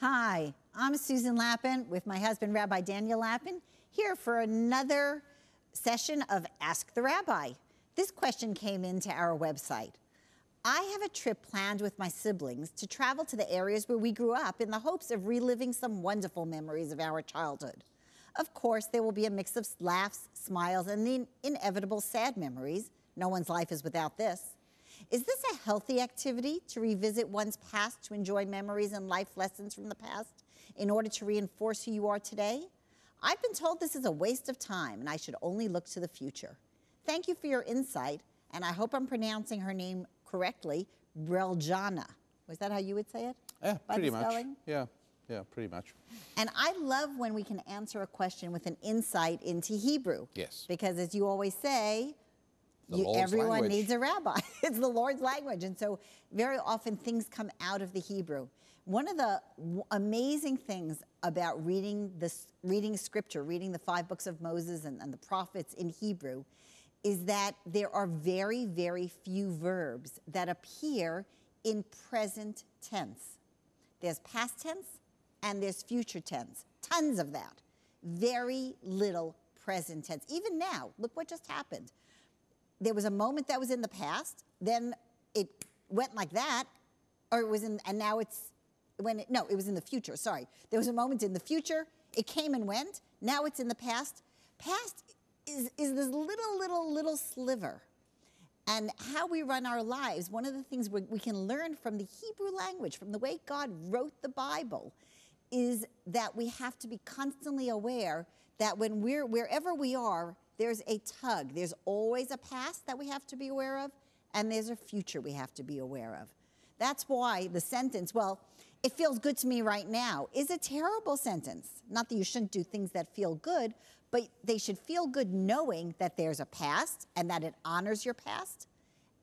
Hi, I'm Susan Lapin with my husband, Rabbi Daniel Lapin, here for another session of Ask the Rabbi. This question came into our website. I have a trip planned with my siblings to travel to the areas where we grew up in the hopes of reliving some wonderful memories of our childhood. Of course, there will be a mix of laughs, smiles, and the inevitable sad memories. No one's life is without this. Is this a healthy activity to revisit one's past to enjoy memories and life lessons from the past in order to reinforce who you are today? I've been told this is a waste of time and I should only look to the future. Thank you for your insight, and I hope I'm pronouncing her name correctly, Breljana. Was that how you would say it? Yeah, pretty much. Yeah, yeah, pretty much. And I love when we can answer a question with an insight into Hebrew. Yes. Because as you always say, you, everyone language. needs a rabbi. it's the Lord's language. And so very often things come out of the Hebrew. One of the amazing things about reading this, reading scripture, reading the five books of Moses and, and the prophets in Hebrew, is that there are very, very few verbs that appear in present tense. There's past tense and there's future tense. Tons of that. Very little present tense. Even now, look what just happened there was a moment that was in the past, then it went like that, or it was in, and now it's when it, no, it was in the future, sorry. There was a moment in the future, it came and went, now it's in the past. Past is, is this little, little, little sliver. And how we run our lives, one of the things we, we can learn from the Hebrew language, from the way God wrote the Bible, is that we have to be constantly aware that when we're wherever we are, there's a tug. There's always a past that we have to be aware of, and there's a future we have to be aware of. That's why the sentence, well, it feels good to me right now, is a terrible sentence. Not that you shouldn't do things that feel good, but they should feel good knowing that there's a past and that it honors your past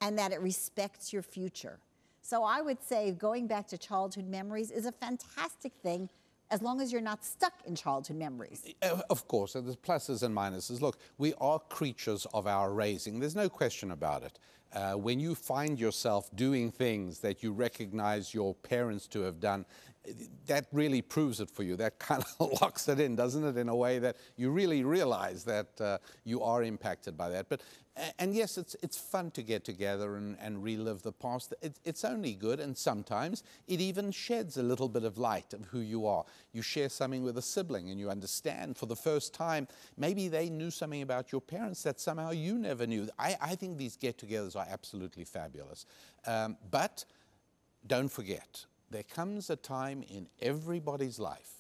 and that it respects your future. So I would say going back to childhood memories is a fantastic thing as long as you're not stuck in childhood memories. Of course, there's pluses and minuses. Look, we are creatures of our raising. There's no question about it. Uh, when you find yourself doing things that you recognize your parents to have done, that really proves it for you. That kind of locks it in, doesn't it, in a way that you really realize that uh, you are impacted by that. But and yes, it's it's fun to get together and, and relive the past. It, it's only good, and sometimes it even sheds a little bit of light of who you are. You share something with a sibling, and you understand for the first time. Maybe they knew something about your parents that somehow you never knew. I, I think these get-togethers are absolutely fabulous. Um, but don't forget there comes a time in everybody's life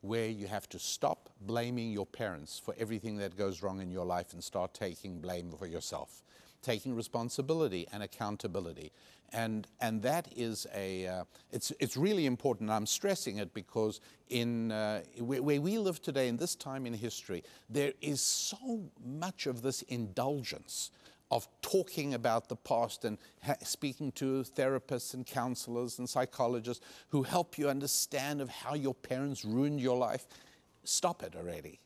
where you have to stop blaming your parents for everything that goes wrong in your life and start taking blame for yourself, taking responsibility and accountability. And, and that is a, uh, it's, it's really important. I'm stressing it because in, uh, where, where we live today, in this time in history, there is so much of this indulgence of talking about the past and speaking to therapists and counselors and psychologists who help you understand of how your parents ruined your life, stop it already.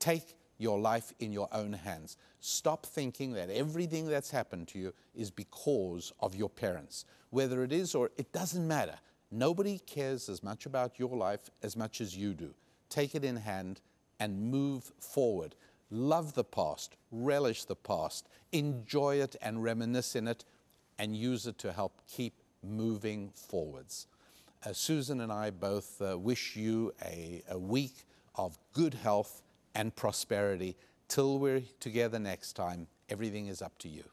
Take your life in your own hands. Stop thinking that everything that's happened to you is because of your parents. Whether it is or it doesn't matter. Nobody cares as much about your life as much as you do. Take it in hand and move forward. Love the past, relish the past, enjoy it and reminisce in it, and use it to help keep moving forwards. Uh, Susan and I both uh, wish you a, a week of good health and prosperity. Till we're together next time, everything is up to you.